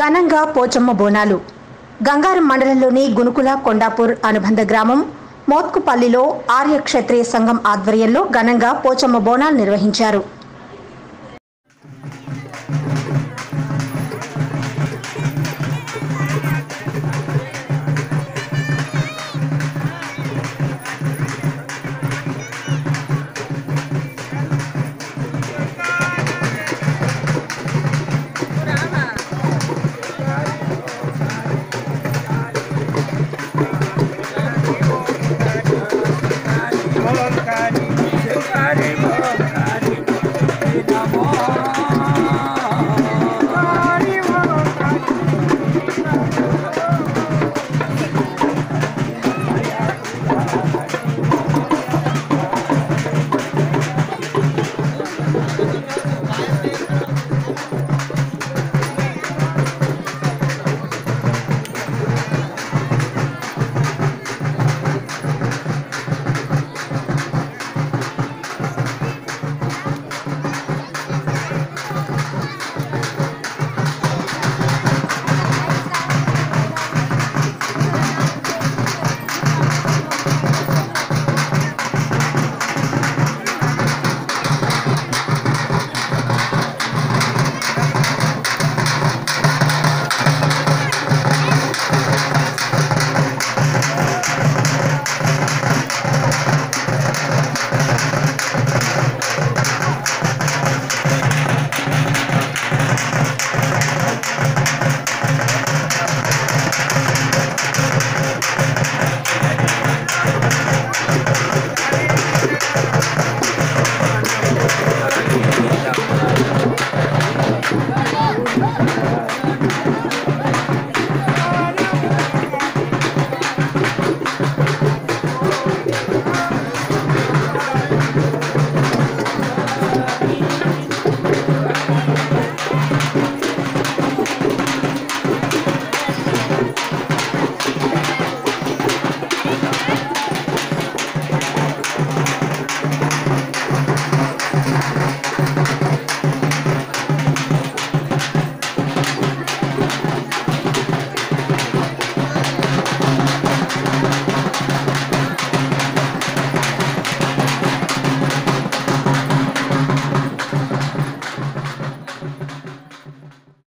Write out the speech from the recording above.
ఘనంగా పోచమ్మ బోనాలు. గంగారం మండలంలోని గునుకుల కొండాపూర్ అనుబంధ గ్రామం మోత్కుపల్లిలో ఆర్య క్షత్రియ సంఘం ఆధ్వర్యంలో ఘనంగా పోచమ్మ బోనాలు నిర్వహించారు. Hare